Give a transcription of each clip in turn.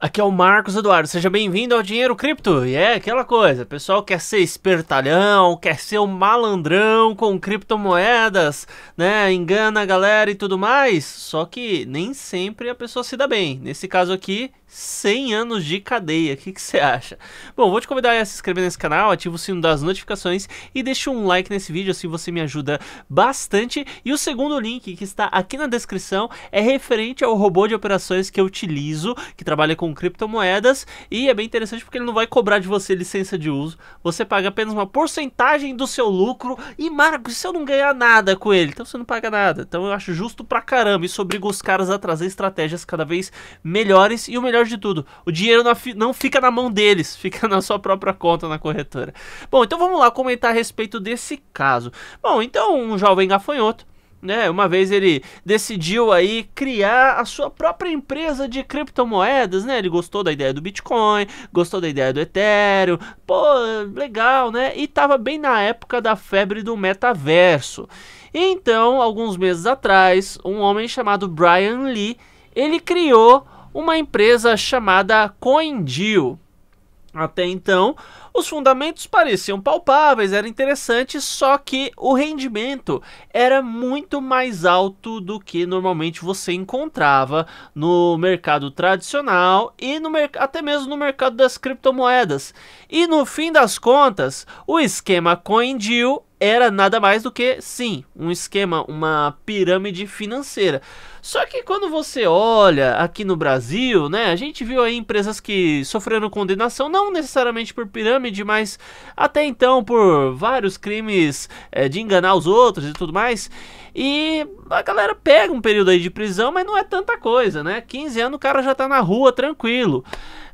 Aqui é o Marcos Eduardo, seja bem-vindo ao Dinheiro Cripto. E é aquela coisa, o pessoal quer ser espertalhão, quer ser um malandrão com criptomoedas, né? Engana a galera e tudo mais. Só que nem sempre a pessoa se dá bem. Nesse caso aqui, 100 anos de cadeia. O que, que você acha? Bom, vou te convidar a se inscrever nesse canal, ativa o sino das notificações e deixa um like nesse vídeo, assim você me ajuda bastante. E o segundo link que está aqui na descrição é referente ao robô de operações que eu utilizo, que trabalha com criptomoedas e é bem interessante porque ele não vai cobrar de você licença de uso. Você paga apenas uma porcentagem do seu lucro e, Marcos, se eu não ganhar nada com ele, então você não paga nada. Então eu acho justo pra caramba. Isso obriga os caras a trazer estratégias cada vez melhores e o melhor de tudo, o dinheiro não fica na mão deles, fica na sua própria conta na corretora. Bom, então vamos lá comentar a respeito desse caso. Bom, então um jovem gafanhoto né? Uma vez ele decidiu aí criar a sua própria empresa de criptomoedas, né? Ele gostou da ideia do Bitcoin, gostou da ideia do Ethereum, pô, legal, né? E tava bem na época da febre do metaverso. Então, alguns meses atrás, um homem chamado Brian Lee, ele criou uma empresa chamada CoinDeal. Até então, os fundamentos pareciam palpáveis, era interessante, só que o rendimento era muito mais alto do que normalmente você encontrava no mercado tradicional e no até mesmo no mercado das criptomoedas. E no fim das contas, o esquema CoinDeal era nada mais do que, sim, um esquema, uma pirâmide financeira. Só que quando você olha aqui no Brasil, né, a gente viu aí empresas que sofreram condenação, não necessariamente por pirâmide, mas até então por vários crimes é, de enganar os outros e tudo mais. E a galera pega um período aí de prisão, mas não é tanta coisa, né? 15 anos o cara já tá na rua tranquilo.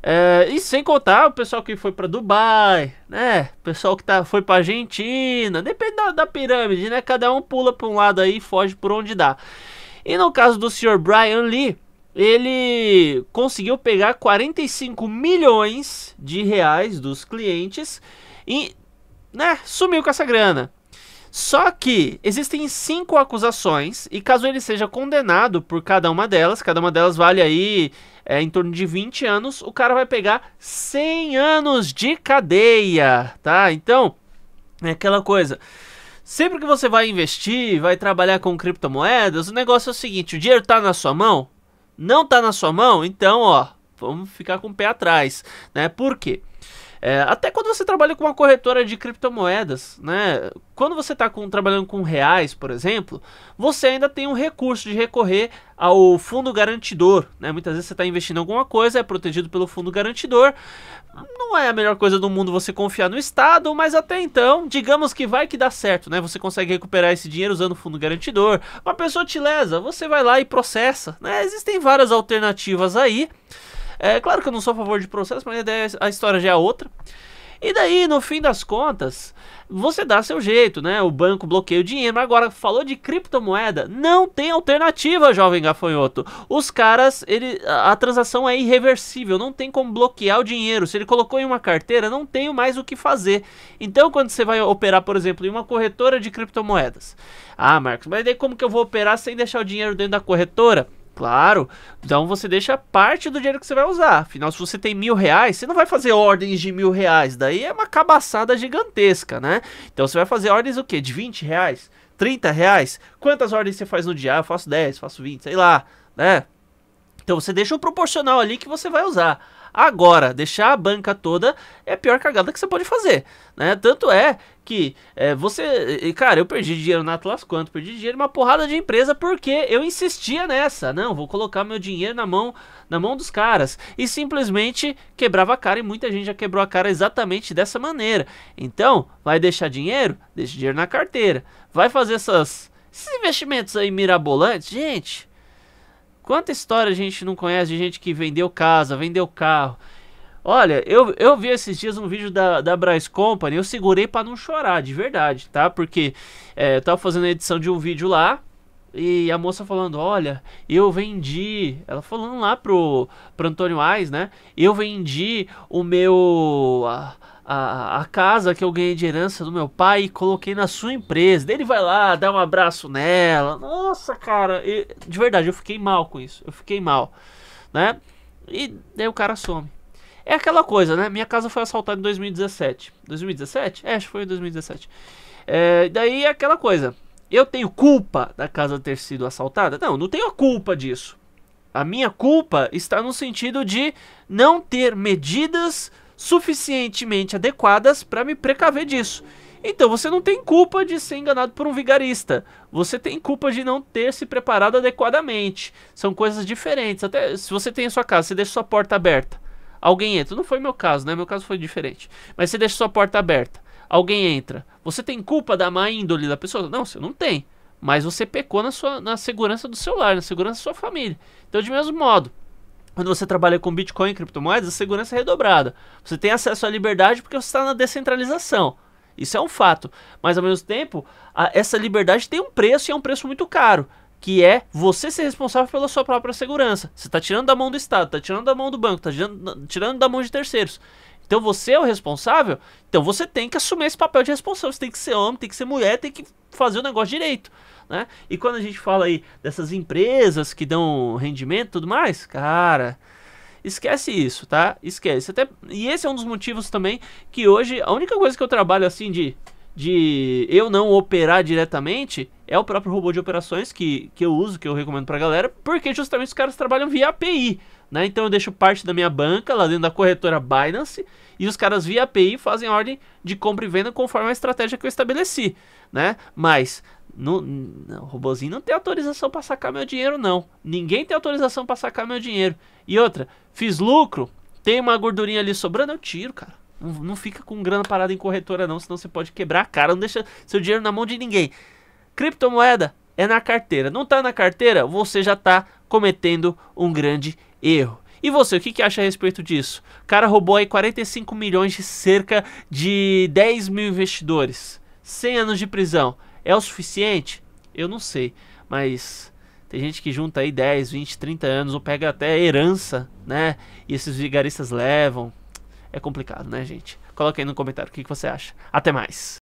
É, e sem contar o pessoal que foi para Dubai, né? Pessoal que tá, foi pra Argentina, depende da, da pirâmide, né? Cada um pula para um lado aí e foge por onde dá. E no caso do Sr. Brian Lee, ele conseguiu pegar 45 milhões de reais dos clientes e né, sumiu com essa grana. Só que existem cinco acusações e caso ele seja condenado por cada uma delas, cada uma delas vale aí é, em torno de 20 anos, o cara vai pegar 100 anos de cadeia, tá? Então, é aquela coisa. Sempre que você vai investir, vai trabalhar com criptomoedas, o negócio é o seguinte: o dinheiro está na sua mão? Não está na sua mão? Então, ó, vamos ficar com o pé atrás, né? Por quê? É, até quando você trabalha com uma corretora de criptomoedas, né? Quando você está trabalhando com reais, por exemplo, você ainda tem um recurso de recorrer ao fundo garantidor. Né? Muitas vezes você está investindo em alguma coisa, é protegido pelo fundo garantidor. Não é a melhor coisa do mundo você confiar no Estado, mas até então, digamos que vai que dá certo, né? Você consegue recuperar esse dinheiro usando o fundo garantidor. Uma pessoa te lesa, você vai lá e processa. Né? Existem várias alternativas aí. É claro que eu não sou a favor de processo, mas a, história já é outra. E daí, no fim das contas, você dá seu jeito, né? O banco bloqueia o dinheiro. Agora, falou de criptomoeda, não tem alternativa, jovem gafanhoto. Os caras, ele, a transação é irreversível, não tem como bloquear o dinheiro. Se ele colocou em uma carteira, não tem mais o que fazer. Então, quando você vai operar, por exemplo, em uma corretora de criptomoedas. Ah, Marcos, mas daí como que eu vou operar sem deixar o dinheiro dentro da corretora? Claro. Então você deixa parte do dinheiro que você vai usar. Afinal, se você tem mil reais, você não vai fazer ordens de mil reais. Daí é uma cabaçada gigantesca, né? Então você vai fazer ordens o quê? De 20 reais? 30 reais? Quantas ordens você faz no dia? Ah, eu faço 10, faço 20, sei lá, né? Então você deixa um proporcional ali que você vai usar. Agora, deixar a banca toda é a pior cagada que você pode fazer, né? Tanto é que é, você, cara, eu perdi dinheiro na Atlas quanto? Perdi dinheiro uma porrada de empresa porque eu insistia nessa, não, vou colocar meu dinheiro na mão, na mão dos caras e simplesmente quebrava a cara e muita gente já quebrou a cara exatamente dessa maneira. Então, vai deixar dinheiro? Deixa dinheiro na carteira. Vai fazer essas esses investimentos aí mirabolantes, gente. Quanta história a gente não conhece de gente que vendeu casa, vendeu carro. Olha, eu, eu vi esses dias um vídeo da, da Bryce Company, eu segurei para não chorar, de verdade, tá? Porque é, eu tava fazendo a edição de um vídeo lá, e a moça falando, olha, eu vendi, ela falando lá pro, pro Antônio Ais, né? Eu vendi o meu, a, a, a, casa que eu ganhei de herança do meu pai e coloquei na sua empresa. Ele vai lá, dá um abraço nela. Nossa, cara, de verdade, eu fiquei mal com isso. Eu fiquei mal, né? E daí o cara some. É aquela coisa, né? Minha casa foi assaltada em 2017. 2017? É, acho que foi em 2017. É, daí é aquela coisa. Eu tenho culpa da casa ter sido assaltada? Não, não tenho a culpa disso. A minha culpa está no sentido de não ter medidas suficientemente adequadas para me precaver disso. Então você não tem culpa de ser enganado por um vigarista. Você tem culpa de não ter se preparado adequadamente. São coisas diferentes. Até se você tem a sua casa, você deixa sua porta aberta. Alguém entra. Não foi meu caso, né? Meu caso foi diferente. Mas você deixa sua porta aberta. Alguém entra. Você tem culpa da má índole da pessoa? Não, você não tem. Mas você pecou na, sua, na segurança do seu lar, na segurança da sua família. Então, de mesmo modo, quando você trabalha com Bitcoin e criptomoedas, a segurança é redobrada. Você tem acesso à liberdade porque você está na descentralização. Isso é um fato. Mas ao mesmo tempo, a, essa liberdade tem um preço e é um preço muito caro. Que é você ser responsável pela sua própria segurança. Você está tirando da mão do Estado, está tirando da mão do banco, está tirando, tirando da mão de terceiros. Então você é o responsável, então você tem que assumir esse papel de responsável. Você tem que ser homem, tem que ser mulher, tem que fazer o negócio direito. Né? E quando a gente fala aí dessas empresas que dão rendimento e tudo mais, cara, esquece isso, tá? Esquece. Até, e esse é um dos motivos também que hoje a única coisa que eu trabalho assim de, de eu não operar diretamente é o próprio robô de operações que, que eu uso, que eu recomendo pra galera, porque justamente os caras trabalham via API. Né? Então eu deixo parte da minha banca lá dentro da corretora Binance e os caras via API fazem ordem de compra e venda conforme a estratégia que eu estabeleci, né? Mas no, no, o robozinho não tem autorização para sacar meu dinheiro não. Ninguém tem autorização para sacar meu dinheiro. E outra, fiz lucro, tem uma gordurinha ali sobrando, eu tiro, cara. Não, não fica com grana parada em corretora não, senão você pode quebrar a cara, não deixa seu dinheiro na mão de ninguém. Criptomoeda é na carteira. Não tá na carteira, você já tá cometendo um grande erro. E você, o que, que acha a respeito disso? O cara roubou aí 45 milhões de cerca de 10 mil investidores. 100 anos de prisão. É o suficiente? Eu não sei. Mas tem gente que junta aí 10, 20, 30 anos ou pega até herança, né? E esses vigaristas levam. É complicado, né, gente? Coloque aí no comentário o que, que você acha. Até mais.